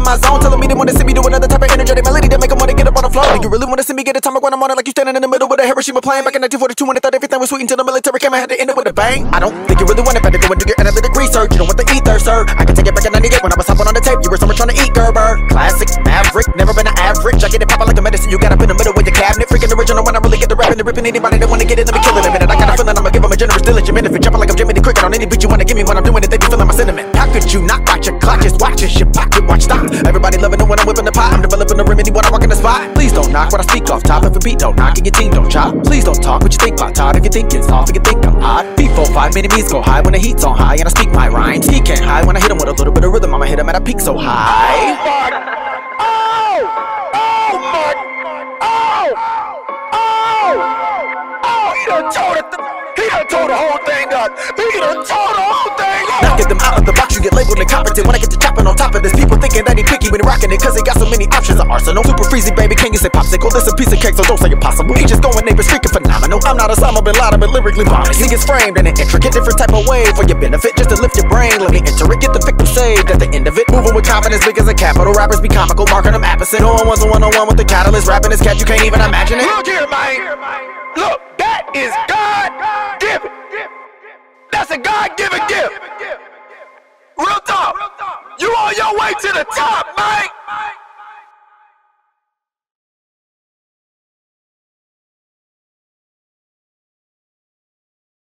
my zone. Telling me they wanna see me do another type of energetic melody to make them wanna get up on the floor. You really wanna see me get a time when I'm on it like you standing in the middle with a Hiroshima plain back in 1942 when they thought everything was sweet until the military came I had to end it with a bang. I don't think you really want it, better go and do your analytic research. You don't want the ether, sir. I can take it back in 98 when I was hopping on the tape. You were somewhere trying to eat Gerber. Classic, maverick, never been an average. I get it poppin' like a medicine. You got up in the middle with your cabinet. Freaking original when I really get the rapping and the ripping anybody that wanna get it, let me kill it a minute. I got a feeling I'ma give them a generous diligent benefit. Jumping like I'm Jiminy Cricket on any beat you wanna give me when I'm doing it. They be feeling my sentiment. How could you not watch your clock? Just watch this shit pocket, watch stop. Everybody loving it when I'm whipping the pot. I'm developing a remedy when I walk in the spot. Please don't knock when I speak off top. If a beat don't knock and your team don't chop. Please don't talk what you think about Todd. If you think it's off, if you think I'm odd. P4, 5 mini me's go high when the heat's on high. And I speak my rhymes. He can't hide when I hit him with a little bit of rhythm. I'ma hit him at a peak so high. The. He done tore the whole thing up. He done tore the thinking that he picky when he rocking it, cause he got so many options. An arsenal, super freezy, baby. Can you say popsicle? This a piece of cake, so don't say impossible. He just going neighbors freaking phenomenal. I'm not Osama bin Laden, but lyrically bombing. He gets framed in an intricate, different type of way for your benefit, just to lift your brain. Let me enter it, get the victim saved at the end of it. Moving with confidence, big as a capital. Rappers be comical, marking them opposite. No one wants a one on one with the catalyst. Rapping this cat, you can't even imagine it. Look here, man. Look, that is God given. That's a God given gift. Real talk. On your way to the top, man.